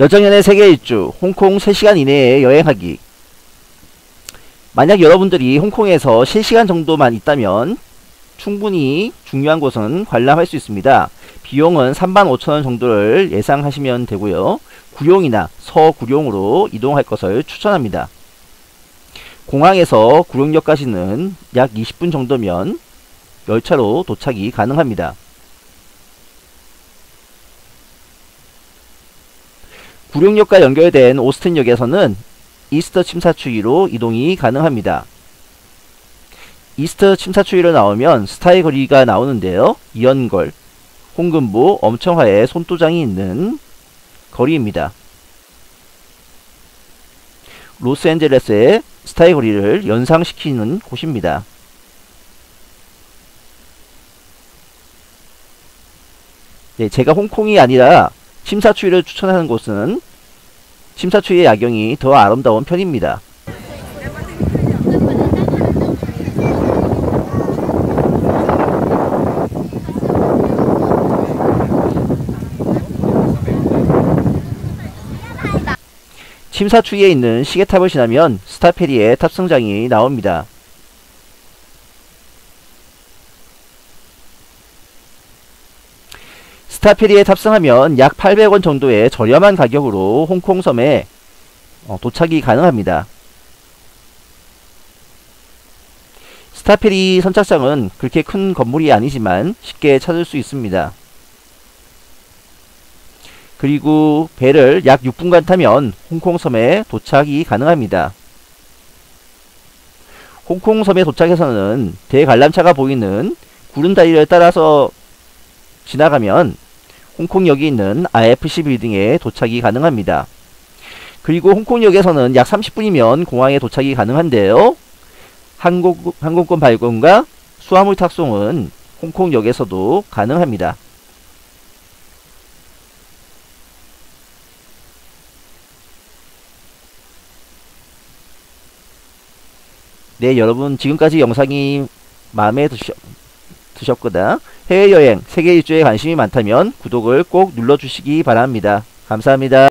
여정연의 세계 일주 홍콩 3시간 이내에 여행하기 만약 여러분들이 홍콩에서 3시간 정도만 있다면 충분히 중요한 곳은 관람할 수 있습니다. 비용은 35,000원 정도를 예상하시면 되고요. 구룡이나 서구룡으로 이동할 것을 추천합니다. 공항에서 구룡역까지는 약 20분 정도면 열차로 도착이 가능합니다. 구룡역과 연결된 오스틴역에서는 이스터 침사추이로 이동이 가능합니다. 이스터 침사추이로 나오면 스타의 거리가 나오는데요. 이연걸, 홍금보, 엄청화의 손도장이 있는 거리입니다. 로스앤젤레스의 스타의 거리를 연상시키는 곳입니다. 네, 제가 홍콩이 아니라 침사추이를 추천하는 곳은 침사추이의 야경이 더 아름다운 편입니다. 침사추이에 있는 시계탑을 지나면 스타페리의 탑승장이 나옵니다. 스타페리에 탑승하면 약 800원 정도의 저렴한 가격으로 홍콩섬에 어, 도착이 가능합니다. 스타페리 선착장은 그렇게 큰 건물이 아니지만 쉽게 찾을 수 있습니다. 그리고 배를 약 6분간 타면 홍콩섬에 도착이 가능합니다. 홍콩섬에 도착해서는 대관람차가 보이는 구름다리를 따라서 지나가면 홍콩역이 있는 IFC 빌딩에 도착이 가능합니다. 그리고 홍콩역에서는 약 30분이면 공항에 도착이 가능한데요. 항공, 항공권 발권과 수화물 탁송은 홍콩역에서도 가능합니다. 네, 여러분 지금까지 영상이 마음에 드셨, 드셨거나 해외여행, 세계 일주에 관심이 많다면 구독을 꼭 눌러주시기 바랍니다. 감사합니다.